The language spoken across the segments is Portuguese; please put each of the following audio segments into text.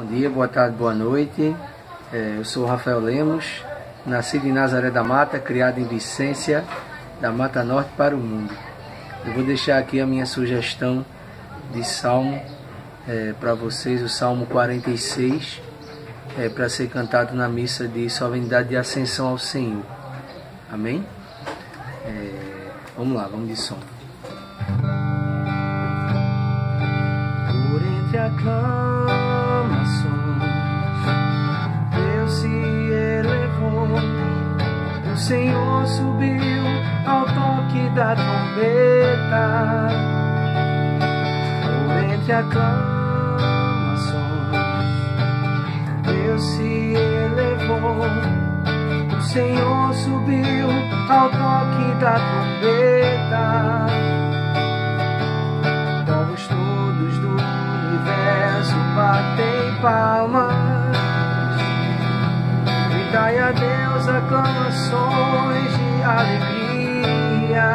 Bom dia, boa tarde, boa noite. É, eu sou Rafael Lemos, nascido em Nazaré da Mata, criado em Vicência, da Mata Norte para o mundo. Eu vou deixar aqui a minha sugestão de salmo é, para vocês, o Salmo 46, é, para ser cantado na missa de solenidade de ascensão ao Senhor. Amém? É, vamos lá, vamos de som. Por entre aclamações, Senhor subiu ao toque da trombeta. Por entre aclamações, Deus se elevou, o Senhor subiu ao toque da trombeta. Povos todos do universo batem palmas. Gritai a Deus aclamações de alegria.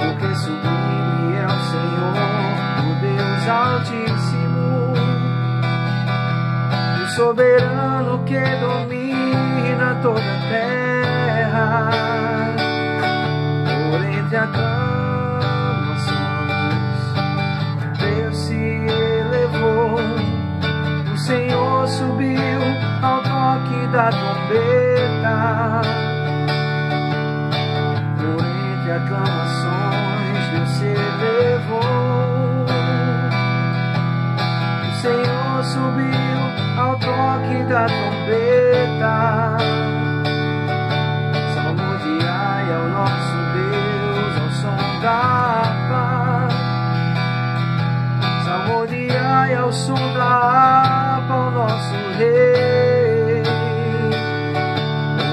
Porque sublime é o Senhor, o Deus Altíssimo, o soberano que domina toda a terra. Por entre aclamações, Senhor subiu ao toque da trombeta. Por entre aclamações, Deus se elevou, o Senhor subiu ao toque da trombeta. Salmodiai ao nosso Deus ao som da harpa. Salmodiai ao som da ao nosso Rei.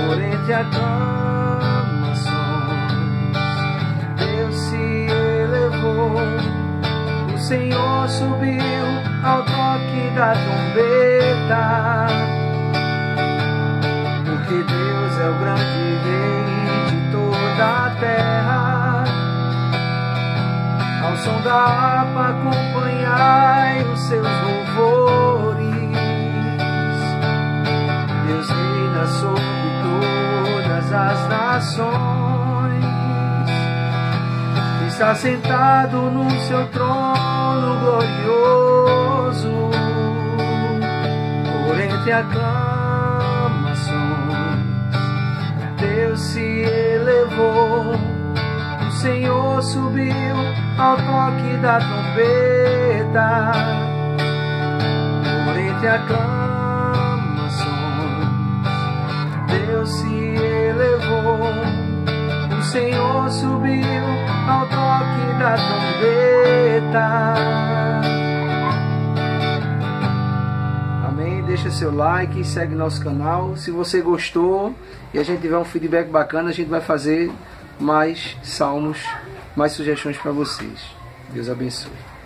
Por entre aclamações, Deus se elevou. O Senhor subiu ao toque da trombeta. Porque Deus é o grande rei de toda a terra. Ao som da harpa acompanhai os seus louvores. Nações. Está sentado no seu trono glorioso. Por entre aclamações, Deus se elevou. O Senhor subiu ao toque da trombeta. Por entre aclamações, Senhor subiu ao toque da trombeta. Amém. Deixa seu like, segue nosso canal. Se você gostou e a gente tiver um feedback bacana, a gente vai fazer mais salmos, mais sugestões para vocês. Deus abençoe.